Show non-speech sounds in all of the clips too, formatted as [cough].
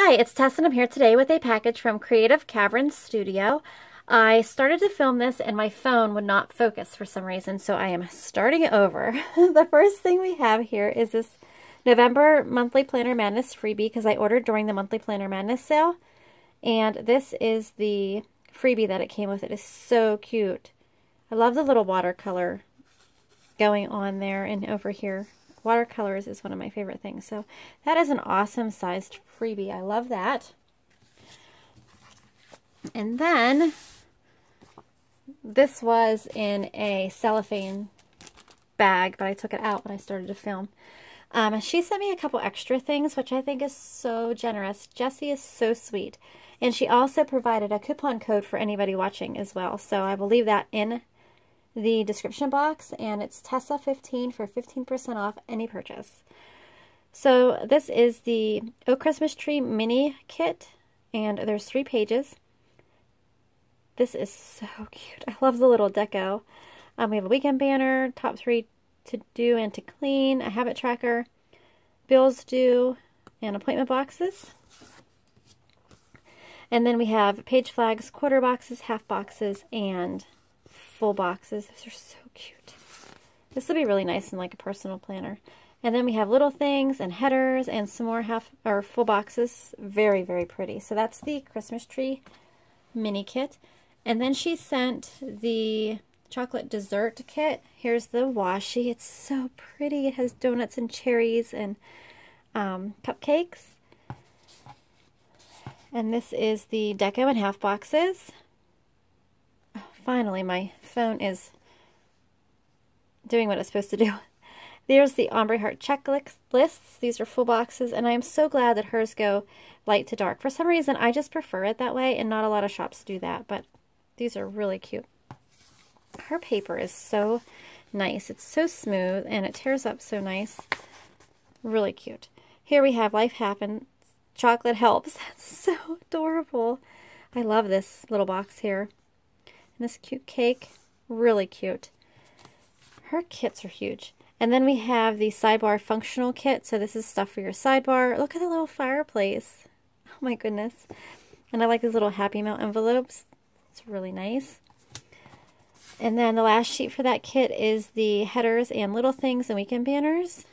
Hi, it's Tess and I'm here today with a package from Creative Caverns Studio. I started to film this and my phone would not focus for some reason, so I am starting over. [laughs] the first thing we have here is this November Monthly Planner Madness freebie because I ordered during the Monthly Planner Madness sale. And this is the freebie that it came with. It is so cute. I love the little watercolor going on there and over here watercolors is one of my favorite things. So that is an awesome sized freebie. I love that. And then this was in a cellophane bag, but I took it out when I started to film. Um, she sent me a couple extra things, which I think is so generous. Jessie is so sweet. And she also provided a coupon code for anybody watching as well. So I will leave that in the description box, and it's Tessa15 for 15% off any purchase. So this is the Oh Christmas Tree Mini Kit, and there's three pages. This is so cute. I love the little deco. Um, we have a weekend banner, top three to do and to clean, a habit tracker, bills due, and appointment boxes. And then we have page flags, quarter boxes, half boxes, and full boxes. Those are so cute. This will be really nice in like a personal planner. And then we have little things and headers and some more half or full boxes. Very, very pretty. So that's the Christmas tree mini kit. And then she sent the chocolate dessert kit. Here's the washi. It's so pretty. It has donuts and cherries and um, cupcakes. And this is the deco and half boxes finally my phone is doing what it's supposed to do. [laughs] There's the Ombre Heart checklists. These are full boxes, and I am so glad that hers go light to dark. For some reason, I just prefer it that way, and not a lot of shops do that, but these are really cute. Her paper is so nice. It's so smooth, and it tears up so nice. Really cute. Here we have Life Happens. Chocolate Helps. [laughs] That's so adorable. I love this little box here. And this cute cake, really cute. Her kits are huge. And then we have the sidebar functional kit. So this is stuff for your sidebar. Look at the little fireplace. [laughs] Oh my goodness. And I like these little Happy Mail envelopes. It's really nice. And then the last sheet for that kit is the headers and little things and weekend banners.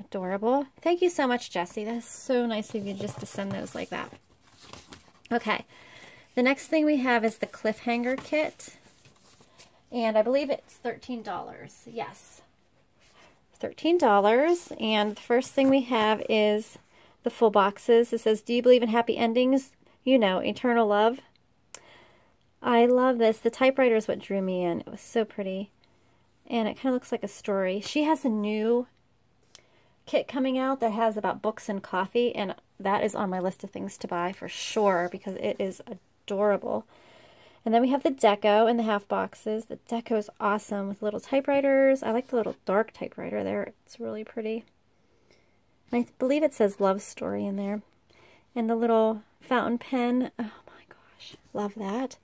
Adorable. Thank you so much, Jessie. That's so nice of you just to send those like that. Okay. The next thing we have is the cliffhanger kit. And I believe it's $13. Yes. $13. And the first thing we have is the full boxes. It says, do you believe in happy endings? You know, eternal love. I love this. The typewriter is what drew me in. It was so pretty. And it kind of looks like a story. She has a new kit coming out that has about books and coffee. And that is on my list of things to buy for sure because it is a adorable. And then we have the deco and the half boxes. The deco is awesome with little typewriters. I like the little dark typewriter there. It's really pretty. I believe it says love story in there. And the little fountain pen. Oh my gosh, love that.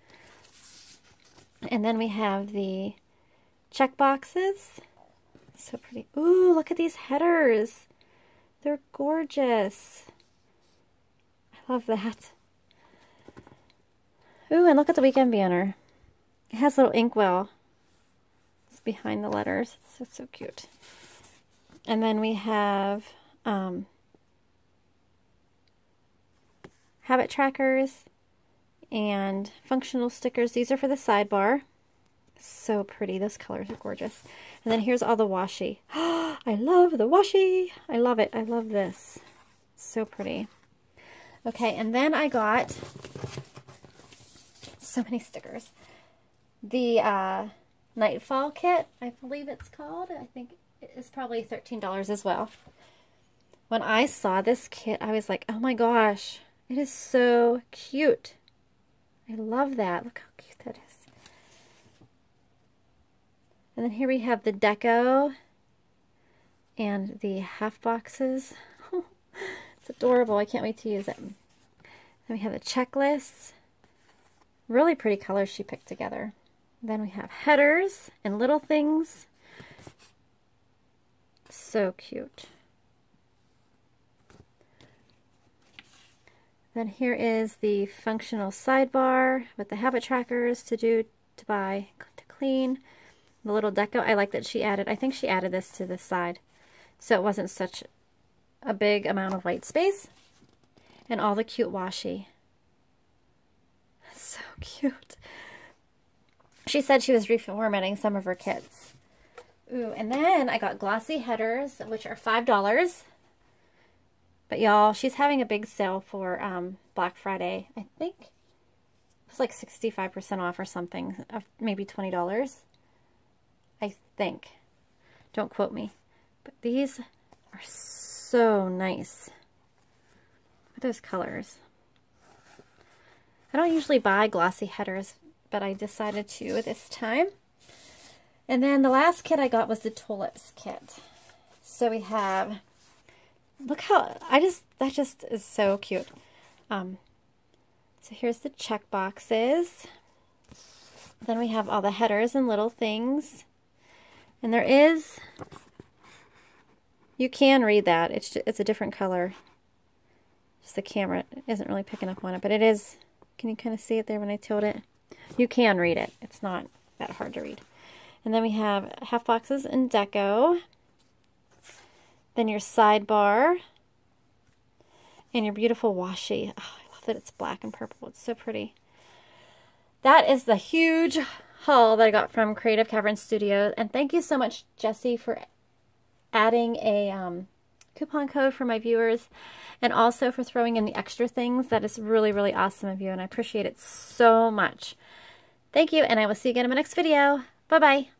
And then we have the check boxes. So pretty. Ooh, look at these headers. They're gorgeous. I love that. Ooh, and look at the weekend banner. It has a little inkwell. It's behind the letters. It's so, so cute. And then we have um, habit trackers and functional stickers. These are for the sidebar. So pretty. Those colors are gorgeous. And then here's all the washi. [gasps] I love the washi. I love it. I love this. So pretty. Okay, and then I got so many stickers. The uh, Nightfall kit, I believe it's called. I think it's probably $13 as well. When I saw this kit, I was like, oh my gosh, it is so cute. I love that. Look how cute that is. And then here we have the deco and the half boxes. [laughs] it's adorable. I can't wait to use it. Then we have the checklists Really pretty colors she picked together. Then we have headers and little things. So cute. Then here is the functional sidebar with the habit trackers to do, to buy, to clean. The little deco, I like that she added, I think she added this to the side. So it wasn't such a big amount of white space. And all the cute washi. Cute. She said she was reformatting some of her kits. Ooh, and then I got glossy headers, which are $5. But y'all, she's having a big sale for um, Black Friday. I think it was like 65% off or something, maybe $20. I think. Don't quote me. But these are so nice. Look at those colors. I don't usually buy glossy headers, but I decided to this time. And then the last kit I got was the tulips kit. So we have look how, I just, that just is so cute. Um, so here's the check boxes. Then we have all the headers and little things. And there is, you can read that. It's, it's a different color. Just the camera isn't really picking up on it, but it is, can you kind of see it there when I tilt it? You can read it. It's not that hard to read. And then we have half boxes and deco. Then your sidebar. And your beautiful washi. Oh, I love that it's black and purple. It's so pretty. That is the huge haul that I got from Creative Cavern Studio. And thank you so much, Jesse, for adding a um, coupon code for my viewers and also for throwing in the extra things. That is really, really awesome of you, and I appreciate it so much. Thank you, and I will see you again in my next video. Bye-bye.